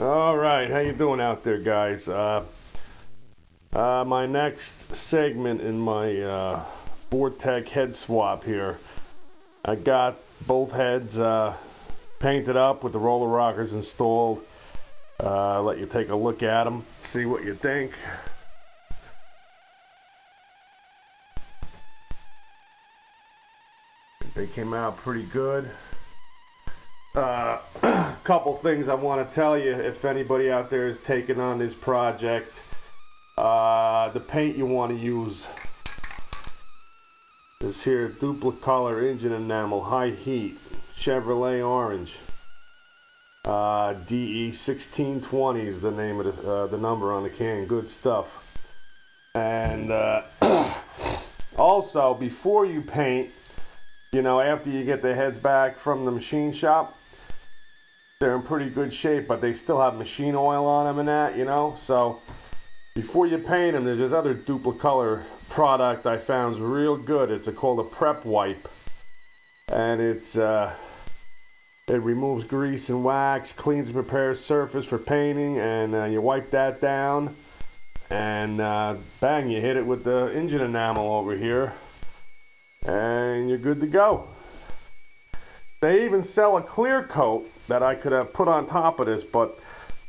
All right, how you doing out there, guys? Uh, uh, my next segment in my uh, Vortec head swap here. I got both heads uh, painted up with the roller rockers installed. Uh, let you take a look at them, see what you think. They came out pretty good. Uh, couple things I want to tell you if anybody out there is taking on this project. Uh, the paint you want to use this here Duplicolor engine enamel high heat Chevrolet orange. Uh, DE 1620 is the name of the, uh, the number on the can. Good stuff. And uh, also, before you paint, you know, after you get the heads back from the machine shop, they're in pretty good shape, but they still have machine oil on them and that, you know. So before you paint them, there's this other Duplicolor product I found real good. It's a, called a prep wipe, and it's uh, it removes grease and wax, cleans and prepares surface for painting, and uh, you wipe that down, and uh, bang, you hit it with the engine enamel over here, and you're good to go. They even sell a clear coat that I could have put on top of this, but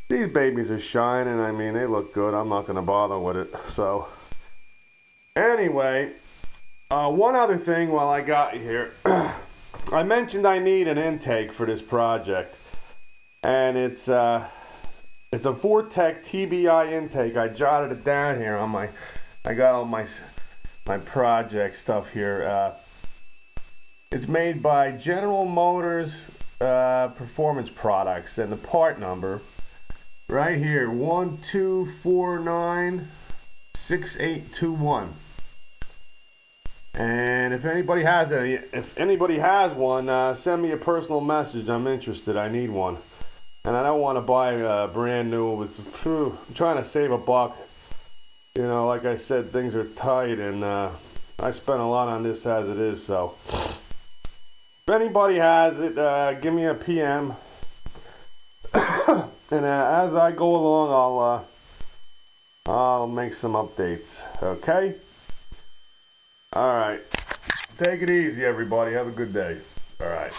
these babies are shining. I mean, they look good. I'm not going to bother with it. So, anyway, uh, one other thing while I got you here. I mentioned I need an intake for this project. And it's, uh, it's a Vortec TBI intake. I jotted it down here on my, I got all my, my project stuff here. Uh, it's made by General Motors uh, Performance Products, and the part number right here one two four nine six eight two one. And if anybody has any, if anybody has one, uh, send me a personal message. I'm interested. I need one, and I don't want to buy a brand new. It's, phew, I'm trying to save a buck. You know, like I said, things are tight, and uh, I spent a lot on this as it is. So. If anybody has it, uh, give me a PM. and uh, as I go along, I'll uh, I'll make some updates. Okay. All right. Take it easy, everybody. Have a good day. All right.